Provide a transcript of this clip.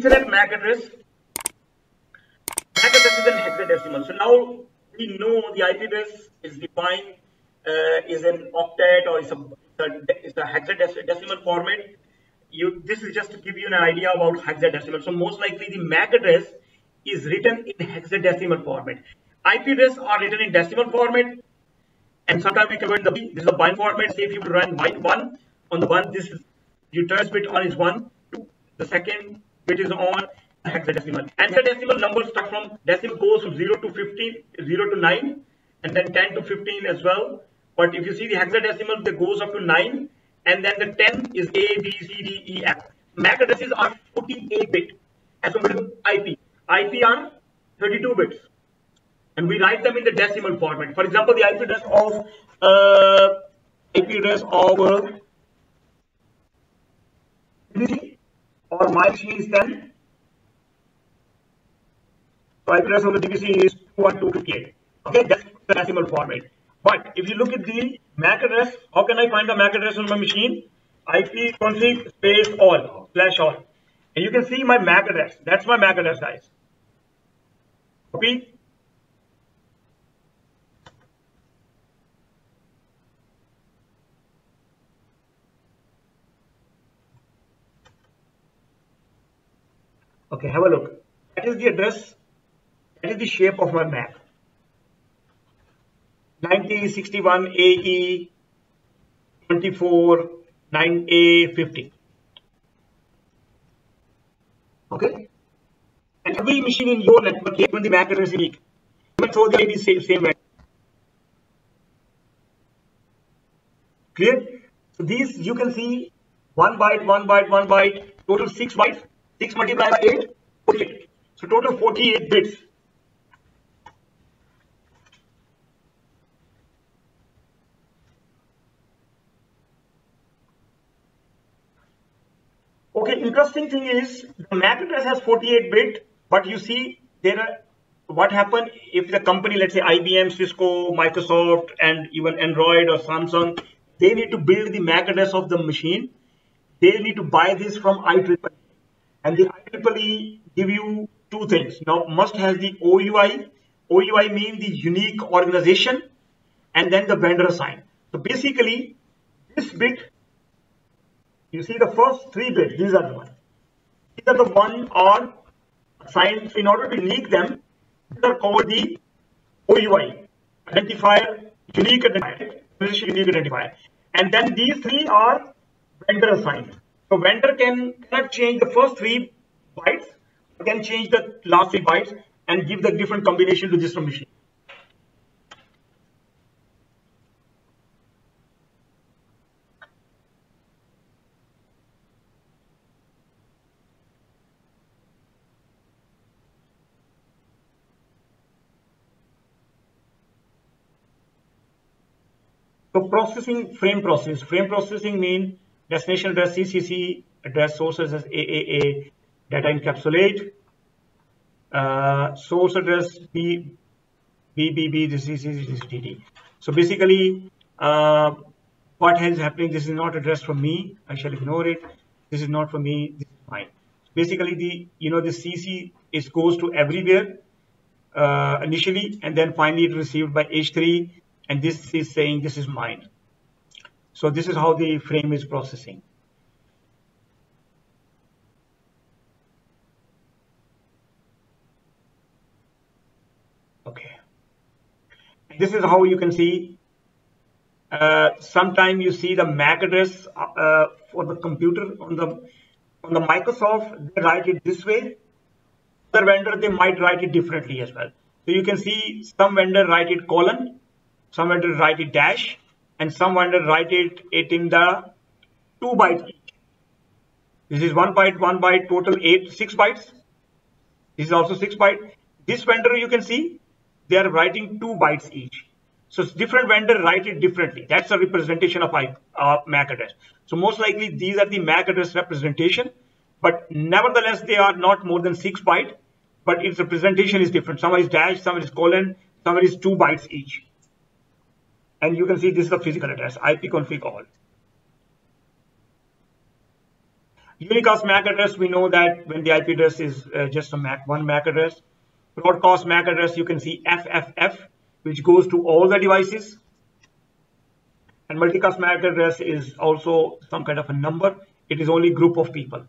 Ethernet MAC address. MAC address is in hexadecimal. So now we know the IP address is defined uh, is an octet or is a, it's a, hexadecimal format. You, this is just to give you an idea about hexadecimal. So most likely the MAC address is written in hexadecimal format. IP address are written in decimal format and sometimes we convert the this is the bind format. Say if you run byte one on the one, this is your first bit on is one, two, the second bit is on hexadecimal. And hexadecimal numbers start from decimal goes from 0 to 15, 0 to 9, and then 10 to 15 as well. But if you see the hexadecimal, it goes up to 9, and then the 10 is A, B, C, D, E, F. MAC addresses are 48 bit as compared to IP. IP are 32 bits. And we write them in the decimal format. For example, the IP address of uh, IP address of uh, or my machine is 10 so IP address of the DVC is 21258. Okay, that's the decimal format. But if you look at the MAC address, how can I find the MAC address on my machine? IP config space all slash all. And you can see my MAC address. That's my MAC address, guys. Copy. Okay, have a look. That is the address that is the shape of my map. 9061 AE 24 9A 50. Okay? And every machine in your network, even the MAC address is unique. Even though they may be same, same way. Clear? So these you can see one byte, one byte, one byte, total six bytes. Six multiplied by eight, 48. So total 48 bits. Okay, interesting thing is the MAC address has 48 bit, but you see there are what happened if the company, let's say IBM, Cisco, Microsoft, and even Android or Samsung, they need to build the MAC address of the machine. They need to buy this from IEEE. And the IEEE give you two things. Now, must has the OUI. OUI means the unique organization and then the vendor assign. So basically, this bit you see the first three bits, these are the ones. These are the one are assigned. In order to unique them, these are called the OUI, identifier, unique identifier, unique identifier. And then these three are vendor assigned. So vendor can cannot change the first three bytes, can change the last three bytes and give the different combination to this machine. So processing frame process. Frame processing mean destination address CCC, address sources as AAA, data encapsulate, uh, source address B, BBB, this is DD. So basically, uh, what is happening, this is not addressed from me, I shall ignore it. This is not for me, this is mine. Basically, the you know the CC is goes to everywhere uh, initially, and then finally it received by H3 and this is saying this is mine. So this is how the frame is processing. Okay. This is how you can see. Uh, Sometimes you see the MAC address uh, for the computer on the on the Microsoft. They write it this way. Other vendor they might write it differently as well. So you can see some vendor write it colon some vendor write it dash and some vendor write it, it in the two bytes each. This is one byte, one byte, total eight, six bytes. This is also six byte. This vendor you can see they are writing two bytes each. So different vendor write it differently. That's a representation of uh, MAC address. So most likely these are the MAC address representation, but nevertheless they are not more than six byte, but its representation is different. Some is dash, some is colon, some is two bytes each and you can see this is the physical address ipconfig all Unicast MAC address, we know that when the IP address is uh, just a MAC, one MAC address. Broadcast MAC address, you can see FFF, which goes to all the devices. And multicast MAC address is also some kind of a number. It is only group of people.